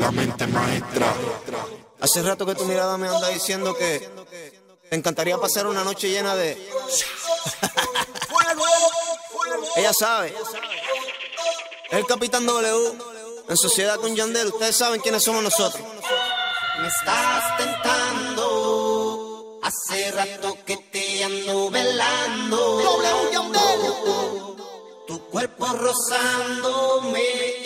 la mente maestra. Hace rato que tu mirada me anda diciendo que te encantaría pasar una noche llena de. Ella sabe. El Capitán W. En sociedad con Yandel, ustedes saben quiénes somos nosotros. Me estás tentando. Hace rato que te ando velando. W Yandel. Tu cuerpo rozándome.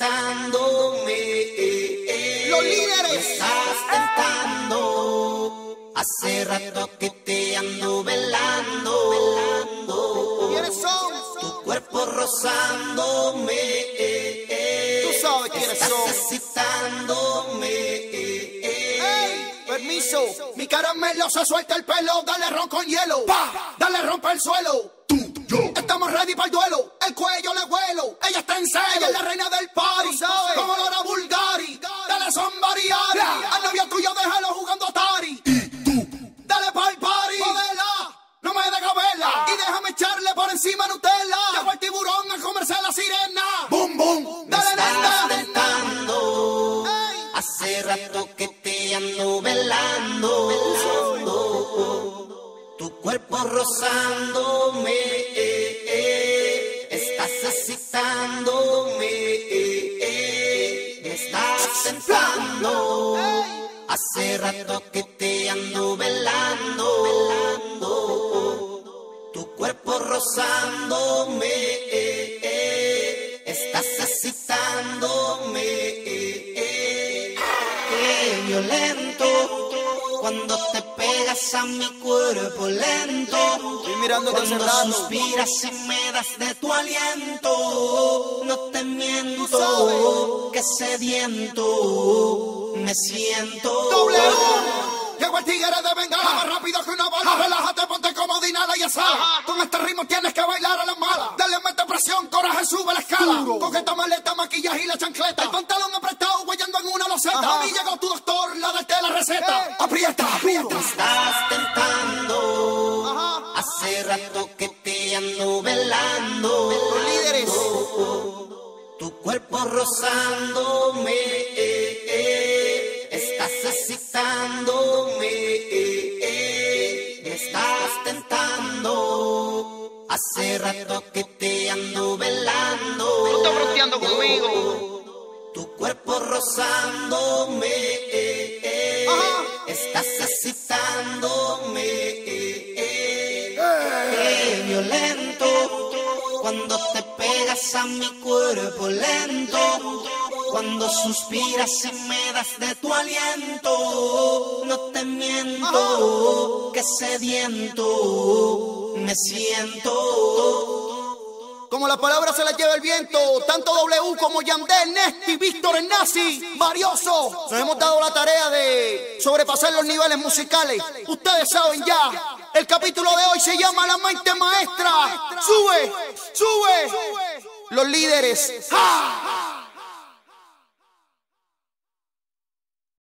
Eh, eh. Eh. Los líderes. Me estás tentando. Hace rato que te ando velando. ¿Quiénes son? Tu cuerpo rozándome. eh. Tú sabes quiénes son. excitándome. Permiso. Mi caramelo se suelta el pelo, dale ron con hielo. Pa, dale rompe el suelo. Estamos ready para el duelo. El cuello le vuelo. Ella está en. Ella es la reina del party. sabes. Como Laura Bulgari. Dale son Ari. Al novio tuyo déjalo jugando Atari. Y tú. Dale pa'l party. No me deja verla. Y déjame echarle por encima Nutella. Llegó el tiburón a comerse a la sirena. Boom, boom. Dale, nena. tentando. Ey. Hace rato que te ando velando. Tu cuerpo rozándome. Hace rato que te ando velando. Tu cuerpo rozándome. eh, eh. Estás excitándome. eh. Qué violento. Cuando te pegas a mi cuerpo lento. Estoy hace Cuando suspiras y me das de tu aliento. No te miento. Que sediento. Me siento. W. Llegó el tigre de bengala más rápido que una bala. Relájate, ponte como Dinala y Asala. Con este ritmo tienes que bailar a la mala. Dale, mete presión, coraje, sube la escala. Coge esta maleta, maquillaje y la chancleta. El pantalón apretado, guayando en una loseta. A mí llegó tu doctor, la darte la receta. Aprieta, aprieta. estás tentando. Hace rato que te ando velando. Los líderes. Tu cuerpo rozándome. Eh, eh. Eh. Me estás tentando. Hace rato que te ando velando. Tú estás fronteando conmigo. Tu cuerpo rozándome. eh. Estás excitándome. Qué violento. Cuando te pegas a mi cuerpo lento. Cuando suspiras y me das de tu aliento. No te miento. Que sediento. Me siento. Como la palabra se la lleva el viento, tanto W como Yandel, Nesti, Víctor, el Nazi. Nos hemos dado la tarea de sobrepasar los niveles musicales. Ustedes saben ya, el capítulo de hoy se llama La mente maestra. Sube, sube. Los líderes. ¡Ja!